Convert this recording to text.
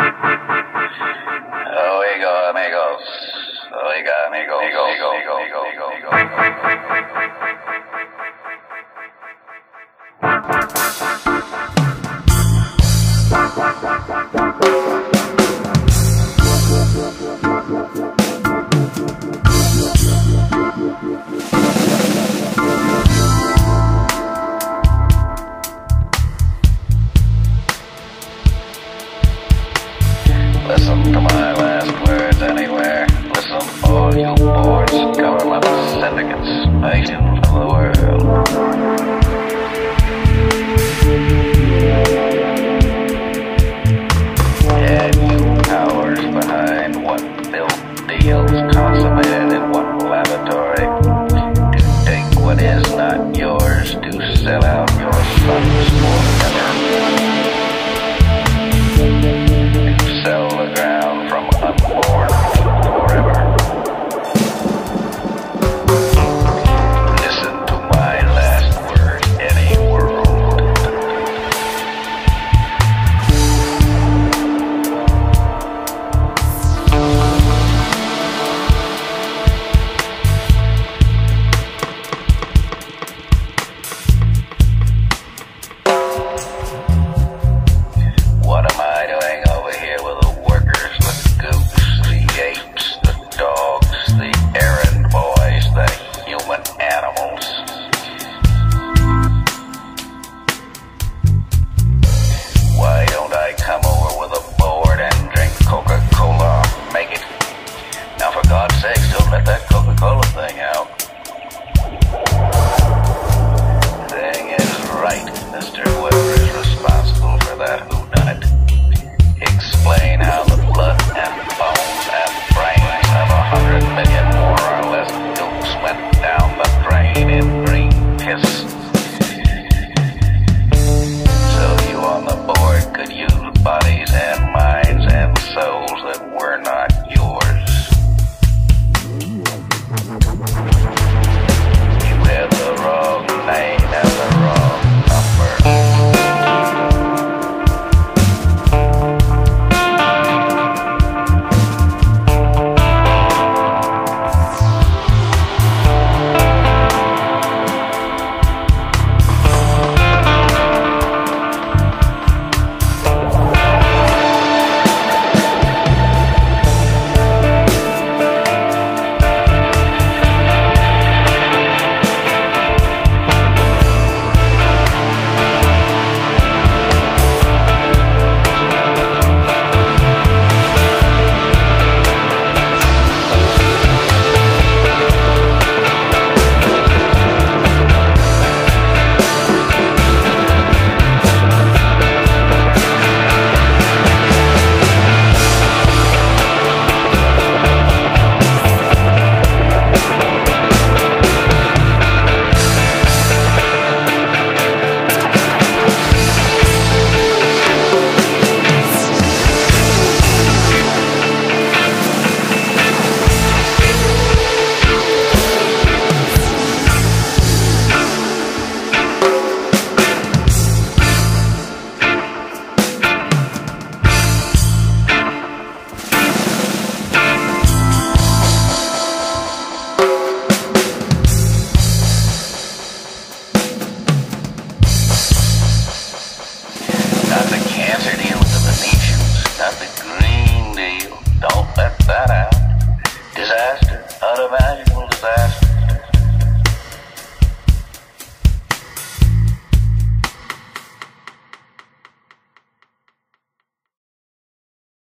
Ha ha! Build deals consummated in one lavatory. To take what is not yours, to sell out your sons for.